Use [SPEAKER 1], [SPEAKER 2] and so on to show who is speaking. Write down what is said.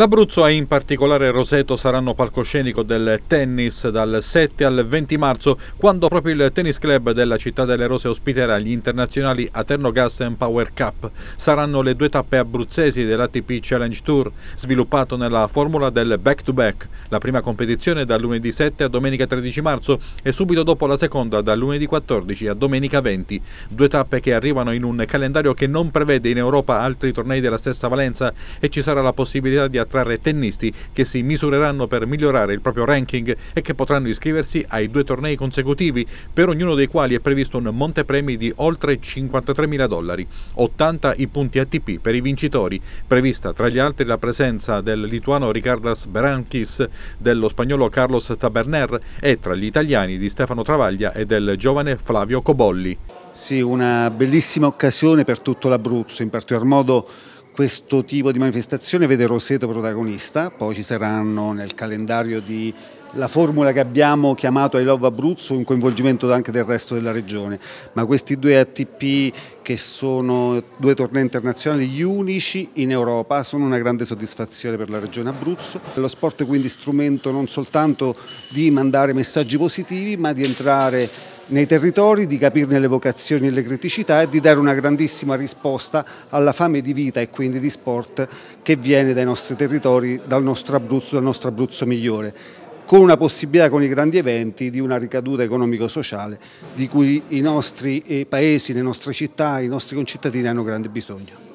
[SPEAKER 1] L'Abruzzo e in particolare Roseto saranno palcoscenico del tennis dal 7 al 20 marzo, quando proprio il tennis club della città delle Rose ospiterà gli internazionali Aterno Gas and Power Cup. Saranno le due tappe abruzzesi dell'ATP Challenge Tour, sviluppato nella formula del back-to-back, la prima competizione dal lunedì 7 a domenica 13 marzo e subito dopo la seconda dal lunedì 14 a domenica 20. Due tappe che arrivano in un calendario che non prevede in Europa altri tornei della stessa valenza e ci sarà la possibilità di attrarre tennisti che si misureranno per migliorare il proprio ranking e che potranno iscriversi ai due tornei consecutivi, per ognuno dei quali è previsto un montepremi di oltre 53 mila dollari, 80 i punti ATP per i vincitori, prevista tra gli altri la presenza del lituano Ricardas Berankis, dello spagnolo Carlos Taberner e tra gli italiani di Stefano Travaglia e del giovane Flavio Cobolli.
[SPEAKER 2] Sì, una bellissima occasione per tutto l'Abruzzo, in particolar modo questo tipo di manifestazione vede Roseto protagonista, poi ci saranno nel calendario di la formula che abbiamo chiamato I Love Abruzzo un coinvolgimento anche del resto della regione, ma questi due ATP che sono due tornei internazionali gli unici in Europa sono una grande soddisfazione per la regione Abruzzo. Lo sport è quindi strumento non soltanto di mandare messaggi positivi ma di entrare nei territori, di capirne le vocazioni e le criticità e di dare una grandissima risposta alla fame di vita e quindi di sport che viene dai nostri territori, dal nostro Abruzzo, dal nostro Abruzzo migliore con una possibilità con i grandi eventi di una ricaduta economico-sociale di cui i nostri eh, paesi, le nostre città, i nostri concittadini hanno grande bisogno.